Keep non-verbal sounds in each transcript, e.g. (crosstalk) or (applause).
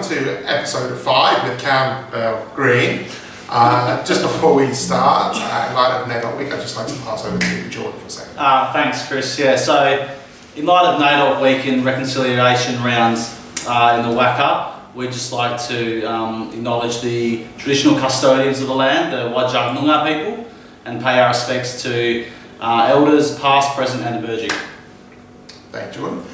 welcome to episode five with Campbell Green. Uh, just before we start, uh, in light of NAIDOC Week, I'd just like to pass over to Jordan for a second. Uh, thanks, Chris. Yeah, so in light of NAIDOC Week and reconciliation rounds uh, in the WACA, we'd just like to um, acknowledge the traditional custodians of the land, the Wajak Noongar people, and pay our respects to uh, elders past, present, and emerging. Thank you, Jordan.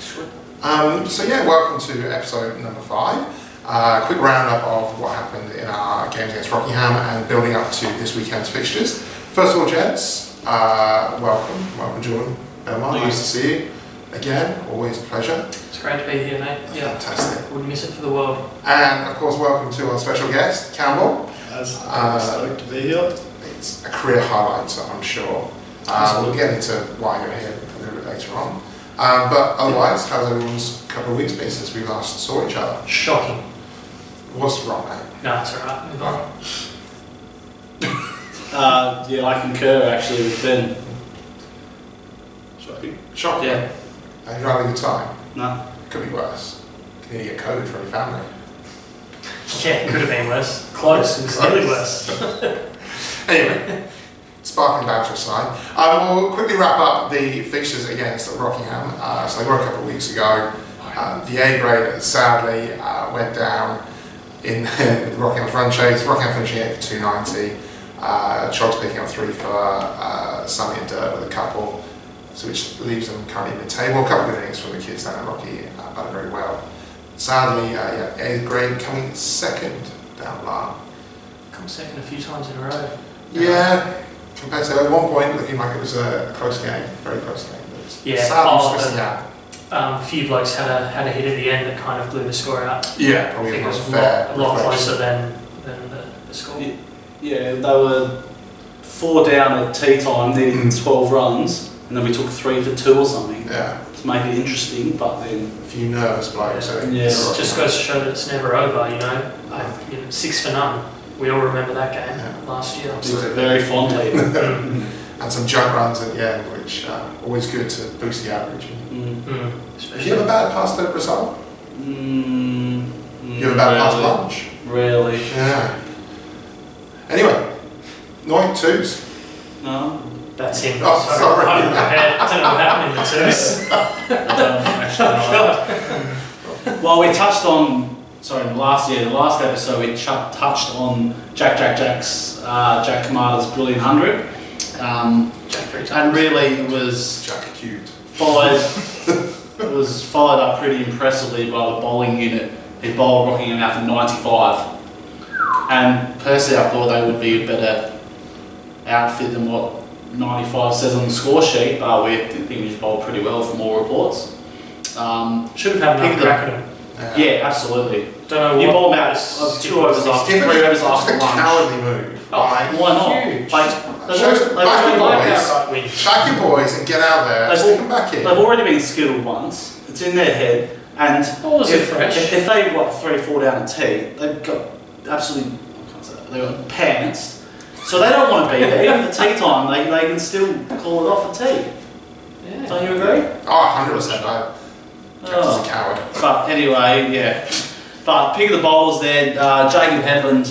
Um, so yeah, welcome to episode number five. Uh, quick roundup of what happened in our games against Rockingham and building up to this weekend's fixtures. First of all, gents, uh, welcome, welcome Jordan. Belmar, nice to see you again. Always a pleasure. It's great to be here, mate. Yeah, Fantastic. wouldn't miss it for the world. And of course, welcome to our special guest, Campbell. As Uh, stoked to be here. It's a career highlight, so I'm sure. Uh, we'll get into why you're here a little bit later on. Um, but otherwise, how's everyone's couple of weeks been since we last saw each other? Shocking. What's wrong, mate? No, it's alright. Move on. Uh, yeah, I concur actually with Ben. Shocking. Shocking. Yeah, Have you had a good time? no. Could be worse. Can you get COVID from your family? Yeah, could have been worse. Close. It was Close. really worse. (laughs) Anyway, sparkling banter aside, I will quickly wrap up the fixtures against Rockingham. Uh, so they were a couple of weeks ago. Uh, the A grade sadly uh, went down in (laughs) with Rockingham's run chase. Rockingham finishing eight for 290. Uh, Chogs picking up three for uh, Sunny and Dirt with a couple, so which leaves them currently in mid-table. A couple of good innings from the kids down at Rocky, uh, batted very well. Sadly, uh, yeah, A grade coming second down line. Come second a few times in a row. Yeah, compared to at one point looking like it was a close game, very close game. Yeah, sadly oh, just missing the- out. Um, a few blokes had a had a hit at the end that kind of blew the score out. Yeah, I probably think a it was a fair lot, a lot reflection. closer than than the, the score. Yeah. Yeah, they were four down at tea time, needing Mm. 12 runs, and then we took three for two or something Yeah, to make it interesting, but then, a few nervous blokes. I think. Yeah. It just goes to show that it's never over. You know, I, you know six for none. We all remember that game Yeah. last year. Absolutely. very fondly. (laughs) and some jump runs at the end, which uh, always good to boost the average. Mm. Mm, you have a bad pass to result? Mm, You have a bad pass rarely. lunch? Really? Yeah. Anyway, nine twos. No, That's him. Oh, sorry. I don't know, I don't know what happened in the twos. (laughs) I don't actually know. Well, we touched on, sorry, last year, the last episode, we ch- touched on Jack Jack Jack's, uh, Jack Kamada's brilliant 100. Um, Jack and really it was Jack cubed. Followed, it was followed up pretty impressively by the bowling unit. He bowled Rockingham out for 95. And personally, I thought they would be a better outfit than what 95 says on the score sheet, but we think we just bowled pretty well from all reports. Um, should have had Another picked crack them. at. Yeah, absolutely. Don't know You what bowl out two stupid overs system- after It's three overs just after a lunch. cowardly move. Oh, Like, Why not? Huge. Like, they've, Shows- al- back your boys. outright. Back your boys and get out there. They've Stick all- them back in. they've already been skilled once. It's in their head. And Balls if, fresh. if, if they've got three, four down at tee, they've got absolutely, I can't say they've got pants. So they don't want to be there. For tea time, they, they can still call it off at tea. Yeah. Don't you agree? Oh, 100%. I kept Oh. a coward. But anyway, yeah. But pick of the bowlers there, uh, Jacob Headland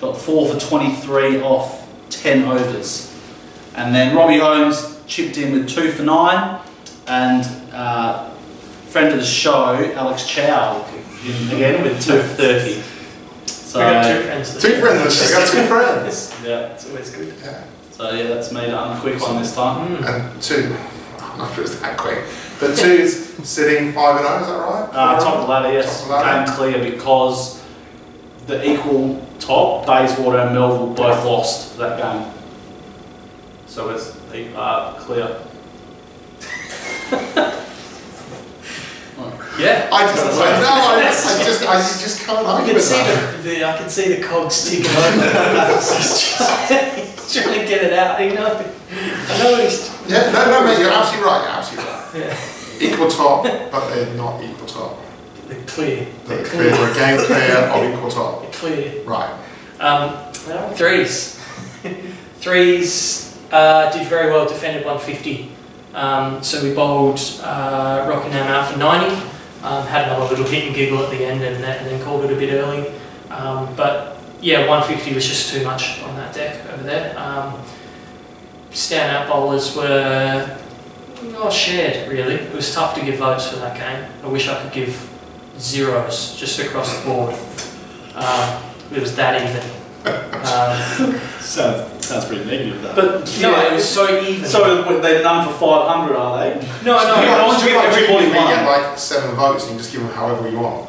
got four for 23 off 10 overs. And then Robbie Holmes chipped in with two for nine. And uh, friend of the show, Alex Chow, again with two for 30. So, we got two friends. that- Two friends. I got two friends. yeah. It's always good. Yeah. So yeah, that's me done. Quick one this time. Mm. And two, I'm not sure it's that quick, but two's sitting five and oh, is that right? Uh, Four top of the ladder, yes. Top of the ladder. Game clear because the equal top, Bayswater and Melville both lost that game. So it's uh, clear. (laughs) Yeah. I just, I, no, I, I (laughs) just, I just can't I argue can with see that. the, the I can see the cogs ticking over. he's, trying, he's trying to get it out. You know, I know he's. Yeah, no, no, mate, you're absolutely right. You're absolutely right. Yeah, Equal top, but they're not equal top. Clear. They're clear. We're a game clear of equal. They're clear. Right. Um, well, threes. (laughs) threes uh, did very well, defended 150. Um, so we bowled uh, Rockingham out for 90. Um, had another little hit and giggle at the end and, then- and then called it a bit early. Um, but yeah, 150 was just too much on that deck over there. Um, standout bowlers were not shared really. It was tough to give votes for that game. I wish I could give zeros just across the board. Um, it was that even. Um, Sounds, sounds pretty negative, that. But no, yeah, it was so even. so they're none for 500, are they? no, no. You Yeah, don't just give everybody one. get like seven votes and you just give them however you want.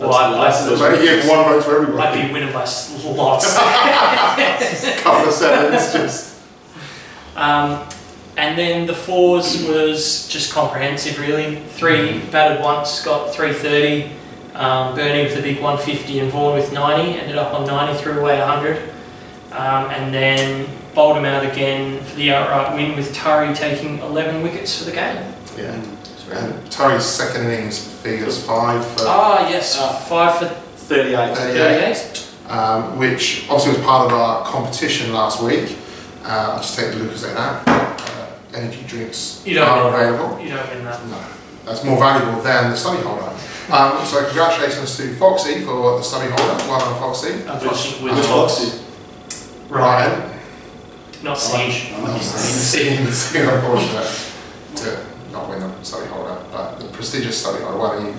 Well, I- I- That's the- give one vote to I'd be winning by s- lots. (laughs) Couple of sevens, (laughs) just. um, and then the fours was just comprehensive, really. Three batted once, got 330. Um, Bernie with the big 150 and Vaughan with 90. Ended up on 90, threw away 100. Um, and then bowled him out again for the outright win with Tari taking 11 wickets for the game. Yeah. And Turry's second innings figures five for, Ah, yes, Ah. five for 38. 38. um, which obviously was part of our competition last week. Uh, I'll just take the Lucozade out. Uh, energy drinks You don't are available. You don't win that. No, that's more valuable than the stubby holder. Um, so congratulations to Foxy for the stubby holder. Well done, Foxy. Unfortunately, Which with Foxy? Ryan, Ryan. not Siege. Not Siege. It's (laughs) unfortunate to not win the stubby holder, but the prestigious stubby holder. Why don't you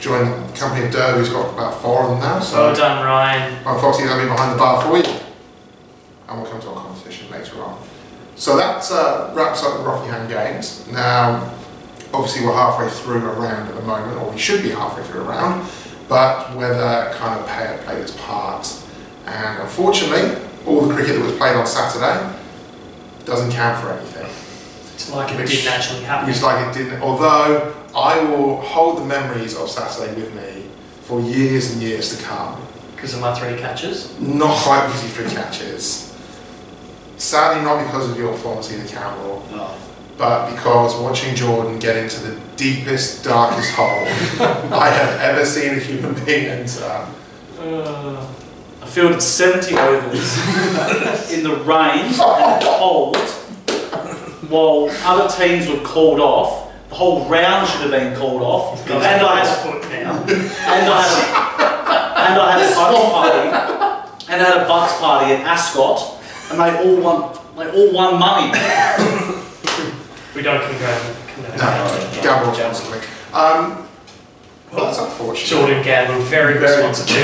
join the company of Derby, who's got about four of them now? So, Well done, Ryan. well, Foxy, they'll be behind the bar for you. And we'll come to our competition later on. So that uh, wraps up the Rockingham games. Now, obviously, we're halfway through a round at the moment, or we should be halfway through a round, but weather kind of play- played its part. And unfortunately, all the cricket that was played on Saturday doesn't count for anything. It's like it Which- didn't actually happen. It's like it didn't, although I will hold the memories of Saturday with me for years and years to come. Because of my three catches. Not quite because you three catches. Sadly, not because of your performance either, Campbell, No. but because watching Jordan get into the deepest, darkest hole (laughs) I have ever seen a human being enter. Uh, I fielded 70 overs (laughs) in the rain and cold while other teams were called off. The whole round should have been called off. And I had, foot now. and I had, and I had a (laughs) Bucks party. And I had a Bucks party at Ascot. And they all want they all won money. (laughs) We don't condone. No, condone. gamble responsibly. Um, well, that's unfortunate. Jordan gambled very Very responsibly.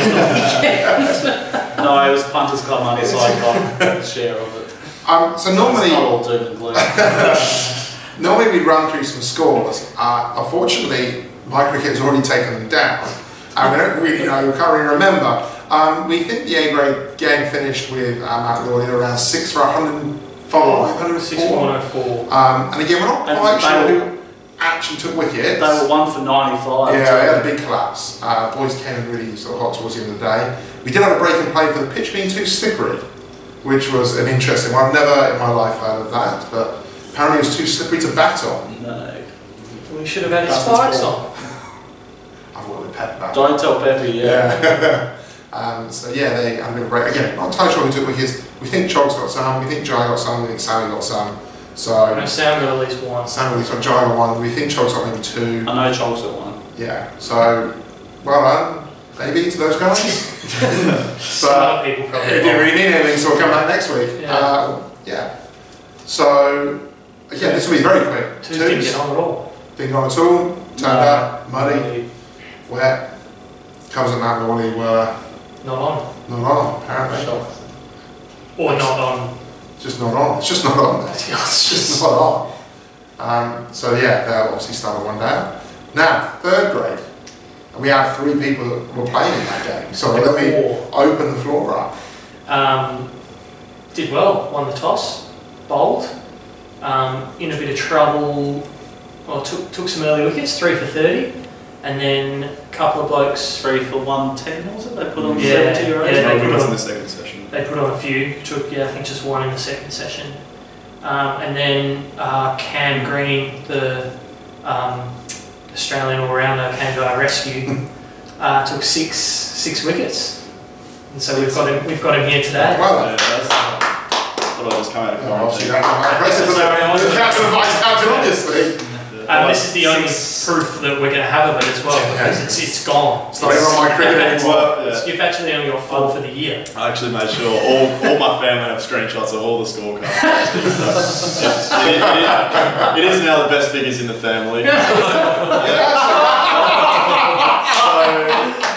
No, it was Punters Club money, so I got a share of it. Um, so normally, It's not all doom and gloom. (laughs) Normally we run through some scores. Uh, unfortunately, my cricket has already taken them down, I we don't really know, can't really remember. Um, we think the A grade game finished with um, Mount Lawley around six for 105, Six 104. one oh four. Um, and again, we're not quite sure who actually took wickets. They were one for 95. Yeah, we had a big collapse. Uh, boys came in really sort of hot towards the end of the day. We did have a break and play for the pitch being too slippery, which was an interesting one. I've never in my life heard of that, but apparently it was too slippery to bat on. No. We should have had his That's spikes on. (laughs) I've worked with Pep back. Don't tell Peppy, yeah. Yeah. (laughs) um, so yeah, they had a bit of a break. Again, not entirely sure who took wickets. We think Chog's got some, we think Jai got some, we think Sally got some. So No, Sam got at least one. Sam really got Jai got one, we think Chog's got maybe two. I know Chog's got one. Yeah. So well done, maybe to those guys. (laughs) but Smart people It probably. didn't really need anything, so we'll come back next week. Yeah. Uh, yeah. So, yeah, this will be very quick. Two didn't get on at all. Didn't go on at all. Turned No. out muddy, wet. Covers at Mount Lawley were Not on. not on, apparently. Or not on. Just not on. It's just not on. (laughs) It's just not on. Um, so, yeah, they'll obviously start one down. Now, third grade. And we have three people that were playing in that game. So let me open the floor up. Um, did well, won the toss, bowled, um, in a bit of trouble, well, took, took some early wickets, three for 30, and then a couple of blokes. Three for 110, was it? They put on Yeah, 70 or 80? yeah, they put on- in the second session. They put on a few. Took yeah, I think just one in the second session, um, and then uh, Cam Green, the um, Australian all-rounder, came to our rescue. (laughs) uh, took six six wickets, and so we've got him. We've got him here today. Well, Yeah, that's, thought I'd just come out of no, obviously quarantine. that's not impressive (laughs) the the captain and vice captain, obviously. Um, this is the only proof that we're going to have of it as well because it's it's gone. It's not even on my cricket It's- anymore. Yeah. You've actually only got four for the year. I actually made sure all, all my family have screenshots of all the scorecards. so, (laughs) it, it, it, it is now the best figures in the family. so,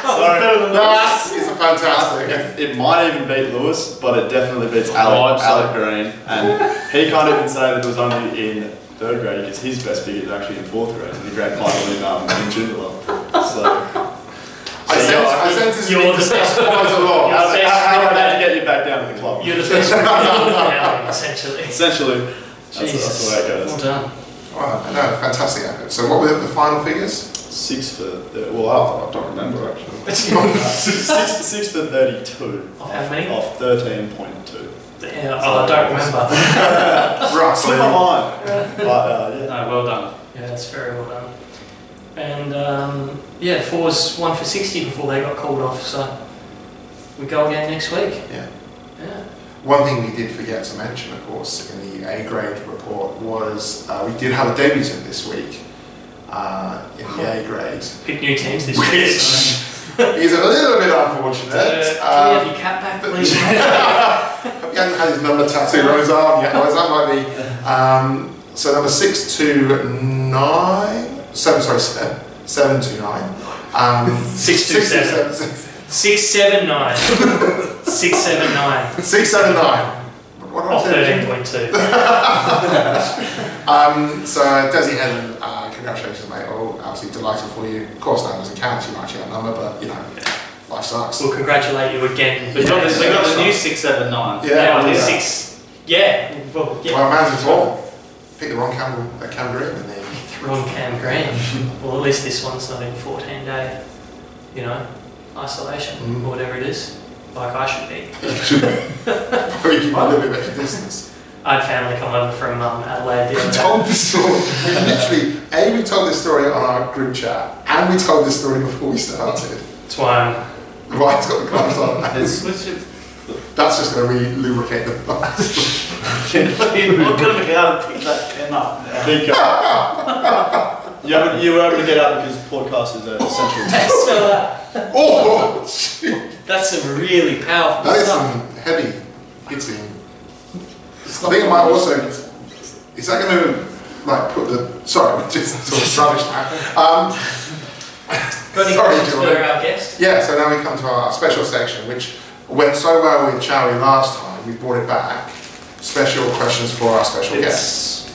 so That's it's a fantastic. it, it might even beat Lewis, but it definitely beats Oh, Alec, absolutely. Alec Green. And he can't even say that it was only in third grade because his best figure is actually in fourth grade in the grand final in, um, in Joondalup. So, I so, sense, yeah, I sense this You're is the discussed best. quite a lot. how, You're how, how would I best have to get you back down to the club? You're the first one in the family, essentially. (laughs) Essentially, that's, that's the way it goes. Well done. Wow, no, fantastic effort. So what were the final figures? Six for the, well, I, I don't remember actually. (laughs) six, six for thirty-two. Of how many? Of thirteen point two. Yeah, oh, I don't remember. (laughs) Roughly. Slip my mind. But uh, yeah. No, well done. Yeah, that's very well done. And um, yeah, fours one for sixty before they got called off. So we go again next week. Yeah. Yeah. One thing we did forget to mention, of course, in the A grade report was uh, we did have a debutant this week uh, in the A grade, Pick new teams this which week. so- is a little bit Uh, unfortunate. can we Um, have your cap back, please? (laughs) hasn't had his number tattooed on his arm yet, otherwise that might be. Um, so number six to nine, seven, sorry, seven, seven to nine. Um, (laughs) Six to seven. six, Six seven nine. Six seven nine. six, seven, nine. What did I Off thirteen point two. (laughs) Um, so Desi Helen, uh, congratulations, mate. Oh, absolutely delighted for you. Of course, that doesn't count. You might actually have a number, but you know, life sucks. We'll congratulate you again. We got, the, we got the new 679. Yeah, Yeah, yeah. yeah. six. Yeah. Well, yeah. Well, man's wrong. Pick the wrong Campbell, uh, Cam Green, and then Wrong Cam Green. (laughs) well, at least this one's not in 14 day, you know, isolation Mm. or whatever it is, like I should be. (laughs) probably keep a little bit better distance. I had family come over from um, Adelaide the We other day. told this story. We Literally, A, we told this story on our group chat, and we told this story before we started. That's why I'm. Ryan's got the gloves on. It's, which is, That's just going to re lubricate the bus. you're not going to be able to pick that pen up. I think uh, you, were, you were able to get out because podcast is uh, essential. (laughs) That's, uh, oh, (laughs) shit. that's some really powerful That is stuff. some heavy hitting. I think it might also. Is that going to like put the? Sorry, we're just sort of rubbish (laughs) now. Um, Sorry, our guest? yeah, so now we come to our special section, which went so well with Chowie last time. We brought it back. Special questions for our special guests.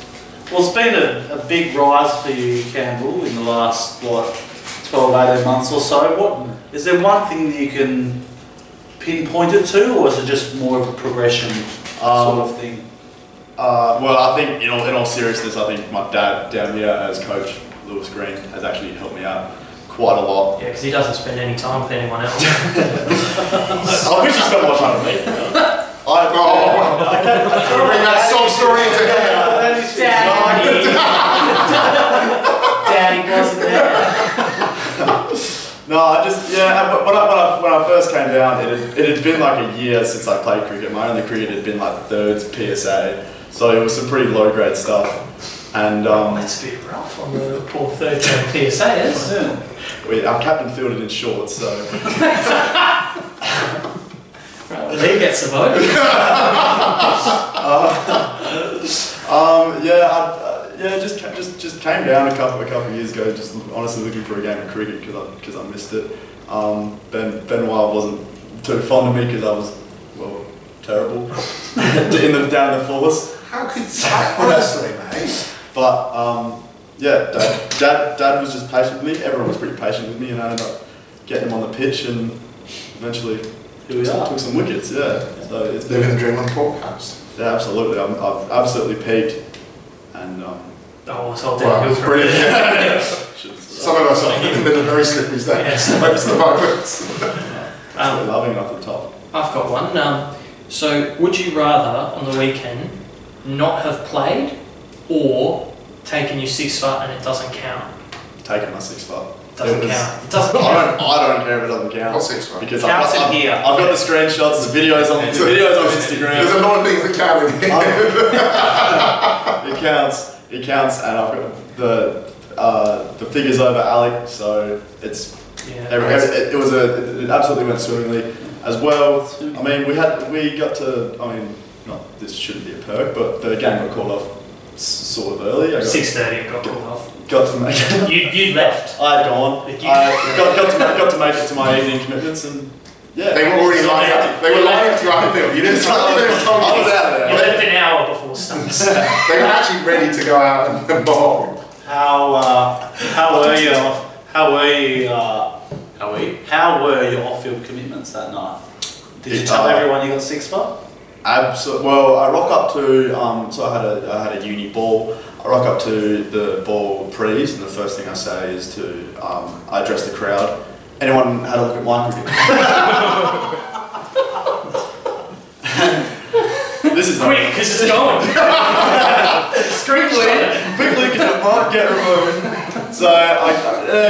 Well, it's been a, a big rise for you, Campbell, in the last, what, 12, 18 months or so. What Is there one thing that you can pinpoint it to, or is it just more of a progression Um, sort of thing? Uh, well, I think in all, in all seriousness, I think my dad down here as coach, Lewis Green, has actually helped me out quite a lot. Yeah, because he doesn't spend any time with anyone else. (laughs) I wish he spent more time with me. I, Oh, I can't, I can't Bring that sob story into here. Daddy! (laughs) Daddy wasn't there. No, I just yeah. When I, when I when I first came down, it had, it had been like a year since I played cricket. My only cricket had been like thirds PSA, so it was some pretty low grade stuff. And um, That's a bit rough on the poor third PSA, isn't it? we, our captain fielded in shorts, so Right, well, he gets a vote. (laughs) um, yeah, I, uh, yeah, just just just came down a couple a couple of years ago, just honestly looking for a game of cricket because I because I missed it. Um, ben Ben Wild wasn't too fond of me because I was well terrible (laughs) in the down the fullest. How could (laughs) that, honestly, mate? But um, yeah, dad, dad, dad was just patient with me. Everyone was pretty patient with me, and I ended up getting him on the pitch, and eventually Here we took, are. took some wickets. Yeah, so it's Living been the dream on the podcast. yeah, absolutely. I'm, I've absolutely peaked, and um, Oh, it's all Wow, downhill it's from brilliant. there. should- Some of us are in the very slippery state. Yes. (laughs) Most of the moment. Um, loving it off the top. I've got one. Um, so, would you rather on the weekend not have played or taken your six spot and it doesn't count? Taking my six spot. Doesn't It was- count. (laughs) It doesn't I count. don't, I don't care if it doesn't count. What's six, right? Because Counts I've, in got, here. I've, I've got the screenshots, the videos on the videos on Instagram. There's a lot of things that count in here. it counts. It counts, and I've got the uh, the figures over Alec, so it's Yeah. every, every- it, it was a it, it absolutely went swimmingly as well. I mean, we had we got to. I mean, not this shouldn't be a perk, but the game got called off sort of early. Six thirty. It got called off. Got to make. You you (laughs) left. I had gone. But you- I got, got to make, got to make it to my evening commitments, and yeah, They were already lining up. They were lining up to go out the field. You didn't I (laughs) tell them they were was, told I was you. out You there. left an hour before starts. (laughs) They were actually ready to go out and bowl. How uh, how were you? How were you? Uh, How are you? how were your off-field commitments that night? Did you tell uh, everyone you got six spot? Absolutely. Well, I rock up to um, so I had a I had a uni ball. I rock up to the ball prees, and the first thing I say is to um, I address the crowd. Anyone had a look at my cricket? (laughs) this is Quick, because it's going. (laughs) quickly, quickly, because it might get removed. So I, I,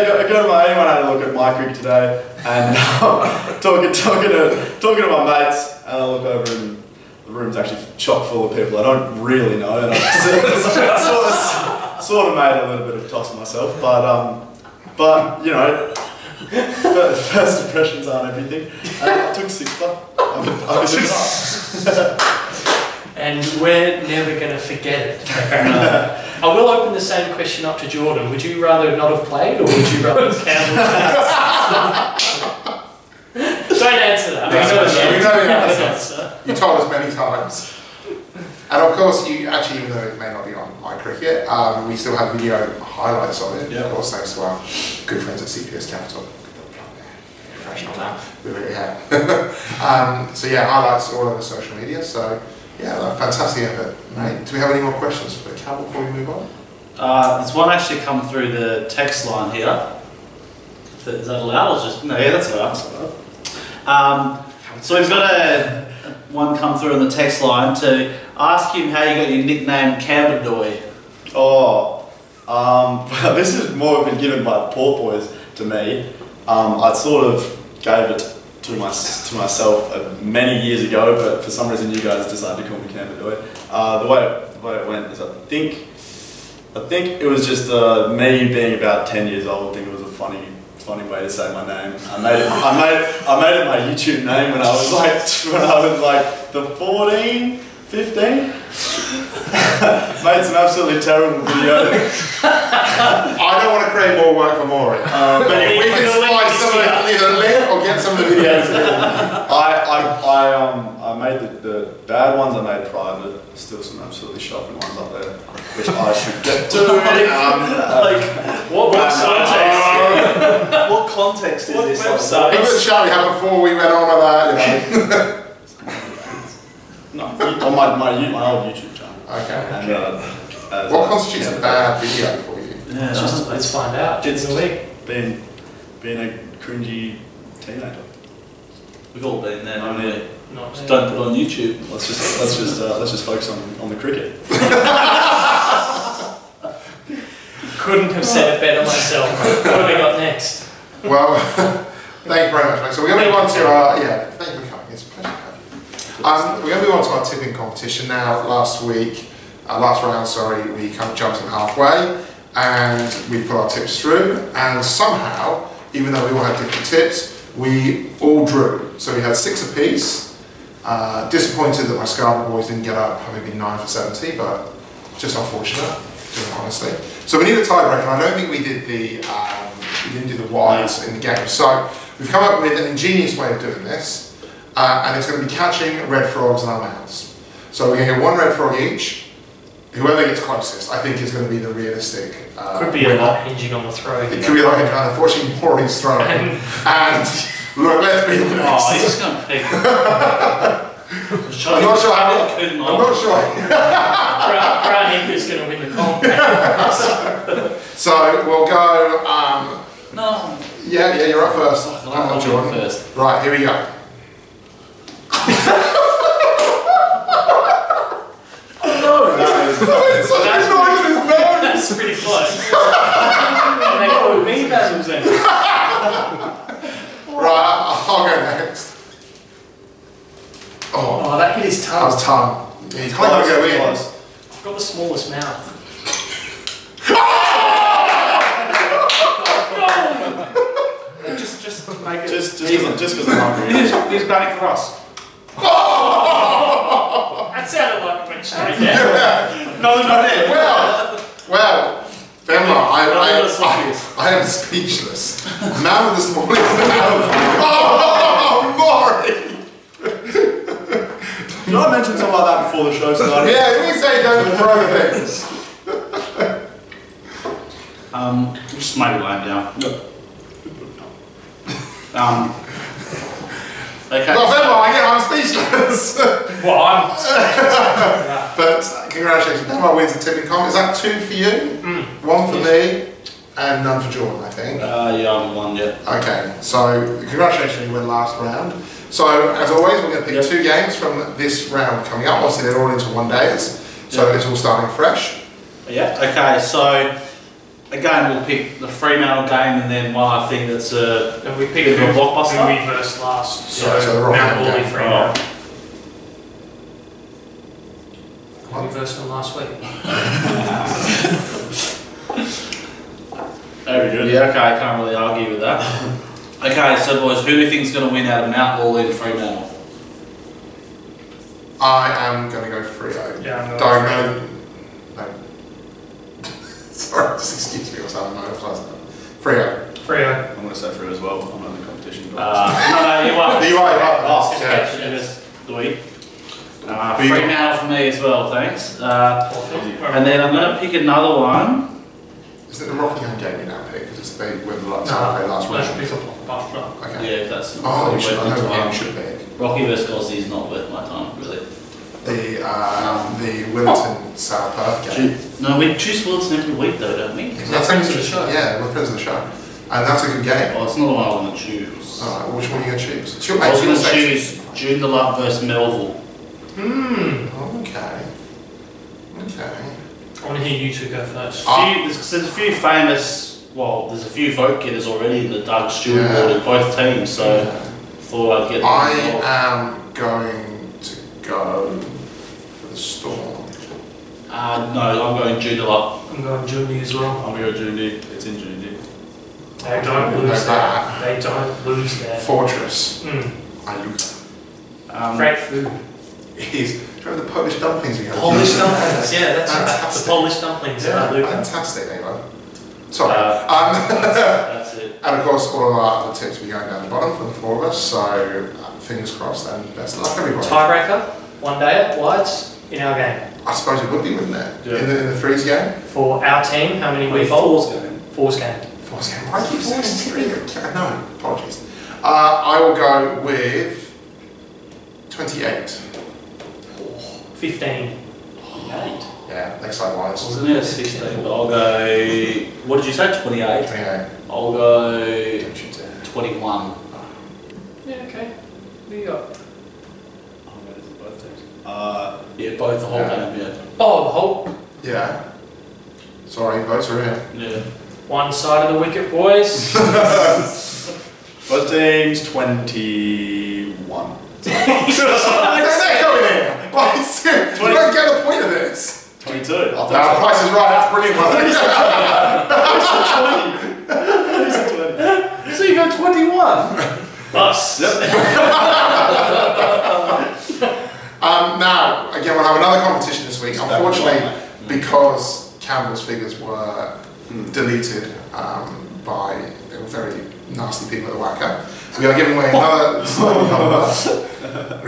go, I go to my anyone had a look at my cricket today, and (laughs) talking talking to talking to my mates, and I look over and the room's actually chock full of people I don't really know, and I (laughs) sort of sort of made a little bit of a toss of myself, but um, but you know. First impressions aren't everything. And I took six bucks. I could- I could- and we're never going to forget it. I will open the same question up to Jordan. Would you rather not have played, or would you rather have cancelled? (laughs) Don't answer that. No, We know the we know the answer. answer. You told us many times. And of course, you actually, even though it may not be on my cricket, um, we still have video highlights of it. Yeah. Of course, thanks to our good friends at CPS Capital. Professional now. We really have. um, so yeah, highlights all over social media. So yeah, a fantastic effort, mate. Do we have any more questions for Cal before we move on? Uh, there's one actually come through the text line here. Is that allowed? Just no? Yeah, that's allowed. That's allowed. Um, so we've got a one come through on the text line to ask him how you got your nickname Camberdoy. Oh, um, (laughs) this is more been given by the poor boys to me. Um, I sort of gave it to my to myself uh, many years ago, but for some reason you guys decided to call me Camberdoy. Uh, the way it, the way it went is I think I think it was just uh, me being about ten years old. I think it was a funny funny way to say my name. I made it I made I made it my YouTube name when I was like (laughs) when I was like the 14, 15. (laughs) Made some absolutely terrible videos. (laughs) I don't want to create more work for Maury. Um, But if we can splice some of the, link or get some of the videos. I, I, I, um, I made the, the bad ones I made private. Still some absolutely shocking ones up there, which I should get to. Um, Like what, what context? what context is What this? website? It was a chat we had before we went on with that, you know. (laughs) no, on my, my, you- my old YouTube channel. Okay. And, uh, as, What constitutes a bad video for you? Yeah, Let's, just, let's find out. It's During the week. being, being a cringy teenager. we've all been there. Haven't we? Not Just don't put it on YouTube. Let's just let's just uh, let's just focus on, on the cricket. Couldn't have said it better myself. what have we got next? Well, (laughs) thank you very much, mate. So we're going to move on to our, yeah, thank you for coming. It's a pleasure to have you. Um, we're going to move on to our tipping competition now. Last week, uh, last round, sorry, we kind of jumped in halfway and we put our tips through and somehow, even though we all had different tips, we all drew. So we had six apiece. Uh, disappointed that my Scarborough boys didn't get up, having been 9 for 70, but just unfortunate, honestly. So we need a tiebreaker, and I don't think we did the um, we didn't do the wides in the game. So we've come up with an ingenious way of doing this, uh, and it's going to be catching red frogs in our mouths. So we're going to get one red frog each. Whoever gets closest, I think, is going to be the realistic. Uh, Could be a winner. lot hinging on the throw. It here. could be like a unfortunately Maureen's throwing. And and look, let's be honest. Oh, he's just going to pick. (laughs) I'm not sure. I'm not, I'm not sure. Brown, Brown Hicker's going to win the comp. (laughs) So we'll go. Um, No. yeah, yeah, you're up first. I Come on, don't Jordan. first. Right, here we go. It's such a noise, it's nervous. That's pretty close. and they called me Basil Zen. (laughs) Right, I'll go next. Oh, Oh, that hit his that tongue. was tongue. Yeah, you can't go in. I've got the smallest mouth. (laughs) Just, just make it. Just, just because I'm, just 'cause I'm hungry. He's, he's batting for us. Oh! That sounded like it went straight down. No, no, there. Well, well, Benoit, I, I. I, I am speechless. Man with the smallest mouth. Oh, Maury! Did I mention something like that before the show started? Yeah, did we say don't throw things? Um, just maybe laying down. Um, okay. Well, Benoit, again, I'm speechless. Well, I'm. (laughs) but congratulations, Benoit wins the tipping comp. Is that two for you? One for me, and none for Jordan, I think. Uh, yeah, I'm one, yeah. Okay, so congratulations, you win last round. So, as always, we're going to pick Yep. two games from this round coming up. Obviously, they're all into one days, so Yep. it's all starting fresh. Yeah, okay, so again, we'll pick the Fremantle game and then one I think that's a. And we Bit picked of a blockbuster? who we versed last. So, Yeah, so the Mount Rockingham Worley game. Fremantle. We versed them last week. Very good. Yeah, okay, I can't really argue with that. (laughs) okay, so boys, who do you think's going to win out of Mount Worley and Fremantle? I am going to go Freo. Yeah, I'm Don't going know. No. (laughs) Sorry, just excuse me or something. I was Frio. Freo. I'm going to say for as well. I'm not in the competition. but- Uh, no, no, you are. (laughs) You are, you are. Oh, Yeah. okay, yes, Louis. Uh, Who you got? Fremantle for me as well, thanks. Uh, and then I'm going to pick another one. Is it the Rockingham game you now pick? Because it's they win the last, No, they last let's round. pick a blockbuster. Okay. Yeah, if that's not Oh, really we should, I know my why time. should pick. Rocky vs Gossie is not worth my time, really. The, uh, the Willetton South Perth game. No, we choose Wilson every week though, don't we? That's friends of the show. yeah, we're friends of the show. And that's a good game. Oh, it's not the one I want to choose. Alright, well, which one are you going to choose? It's your I was mate, going your to section. choose Joondalup versus Melville. Hmm. Okay. Okay. I want to hear you two go first. Ah. Few, there's, there's a few famous, well, there's a few vote getters already in the Doug Stewart Yeah. board in both teams, so Okay. thought I'd get them I involved. am going to go for the Storm. Uh, no, I'm going Joondalup. I'm going Julie as well. I'm going to go Jundi. It's in Jundi. They don't No lose bad. there. They don't lose there. Fortress. Mm. Iluka. Um, Great food. Is, do you remember the Polish dumplings we had? Polish dumplings, yeah, that's right. The Polish dumplings Yeah, at Luca. fantastic, Ava. Sorry. Uh, um, that's it. (laughs) and of course, all of our other tips will be going down the bottom for the four of us, so uh, fingers crossed and best of luck, everybody. Tiebreaker, one day at Whites in our game. I suppose it would be, wouldn't it? Yeah. In, the, in the threes game? For our team, how many we Wait, fold? four's going. Fours game. Fours game. Why do you keep saying three? No, apologies. Uh, I will go with 28. 15. Yeah, next side I wise. was in there 16, but I'll go. What did you say? 28? 28. I'll go Don't you dare. 21. Yeah, okay. What do you got? I'm going to both teams. Uh, Yeah, both the whole Yeah. game, yeah. Oh, the whole Yeah. Sorry, votes are in. Yeah. one side of the wicket, boys. (laughs) both teams 21. (laughs) They're going in! Why, it's- (laughs) you don't get the point of this. 22. Now, I the thought price is right, that's brilliant. one. (laughs) So you got 21? Us. Um, now, again, we'll have another competition this week. Unfortunately, because Campbell's figures were deleted um, by they were very nasty people at the WACA, we are giving away (laughs) another stubby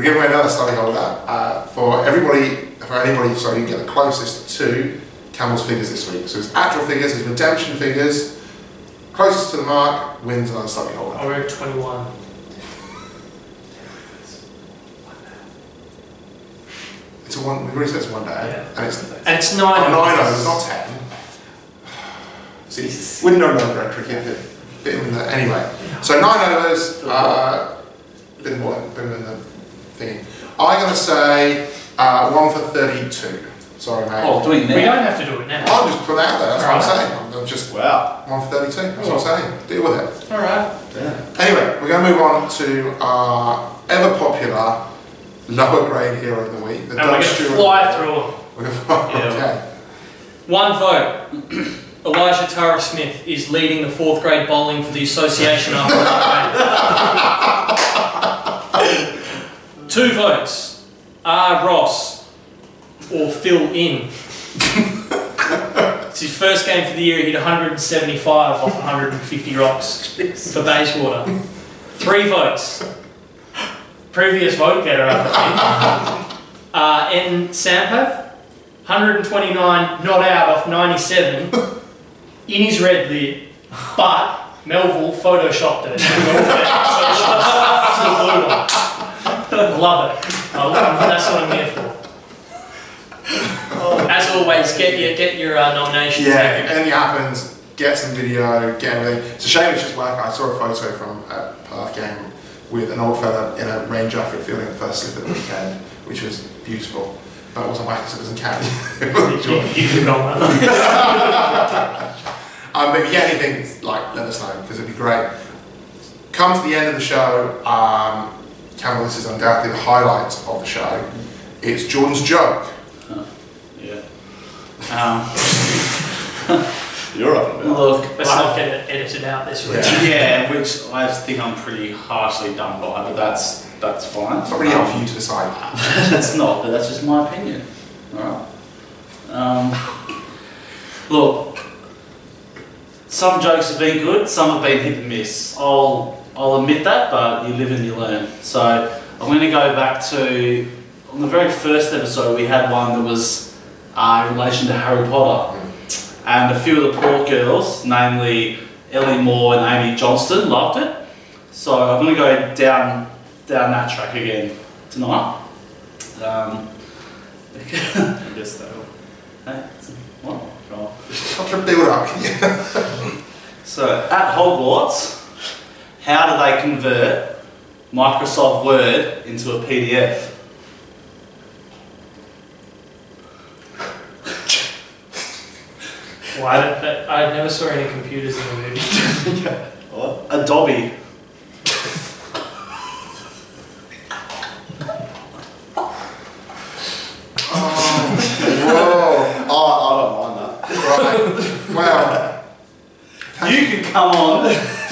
We're away another stubby holder uh, for everybody, for anybody, sorry, you can get the closest to Camel's figures this week. So his actual figures, his redemption figures, closest to the mark wins another stubby holder. I wrote 21. It's a one. We've already said it's one day, Yeah. and it's And it's oh, nine. nine overs. not ten. (sighs) See, we know no great cricket. Bit, bit in the, anyway, so nine overs. Uh, bit in the bit in the thingy. I'm going to say uh, one for thirty-two. Sorry, mate. Oh, doing We that. don't have to do it now. I'll just put it out there. That's what I'm saying. I'm, I'm just Wow. one for thirty-two. That's what I'm saying. Deal with it. All right. Yeah. Anyway, we're going to move on to our ever popular lower grade hero of the week. The And we're going Doug to fly through them. We're gonna- Yeah. okay. One vote. (clears throat) Elijah Tara Smith is leading the fourth grade bowling for the association after that game. (laughs) Two votes. R. Ross or Phil In. it's his first game for the year. He hit 175 off 150 rocks for Bayswater. Three votes. Previous vote getter, I think. Uh, N. Sampath. 129 not out off 97 in his red lid, but Melville photoshopped it. (laughs) (laughs) love it. Love. That's what I'm here for. As always, get your get your uh, nominations. Yeah, if anything happens, get some video, get everything. It's a shame it's just work. I saw a photo from a Perth game with an old fella in a rain jacket fielding the first slip of the weekend, which was beautiful. But it wasn't WACA, so it doesn't count. (laughs) You, you can go on that. (laughs) Um, but if you get anything, like, let us know, because it'd be great. Come to the end of the show, um, Campbell, this is undoubtedly the highlight of the show. It's Jordan's joke. (laughs) Yeah. Um, (laughs) You're up and look, Let's not get it edited out this week. Yeah. (laughs) yeah, which I think I'm pretty harshly done by, but that's that's fine. It's not really up Um, for you to decide. It's not, but that's just my opinion. Alright. Um, look, some jokes have been good, some have been hit and miss. I'll, I'll admit that, but you live and you learn. So I'm going to go back to, on the very first episode, we had one that was uh, in relation to Harry Potter. And a few of the poor girls, namely Ellie Moore and Amy Johnston, loved it. So I'm going to go down down that track again tonight. Um, I guess that. hey, what? Oh. Stop to build up. So at Hogwarts, how do they convert Microsoft Word into a PDF? Well, I, don't- I never saw any computers in the movie. (laughs) What? Adobe. Oh, whoa. Oh, I don't mind that. Right. Well, You can come on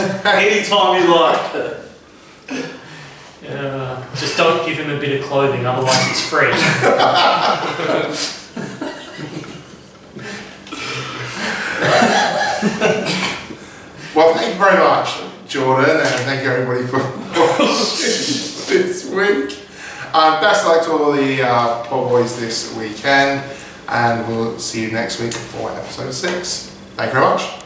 (laughs) anytime you like. (laughs) Uh, just don't give him a bit of clothing, otherwise it's free. well, thank you very much, Jordan, and thank you everybody for watching this week. Um, best of luck to all the uh, poor boys this weekend, and we'll see you next week for episode six. Thank you very much.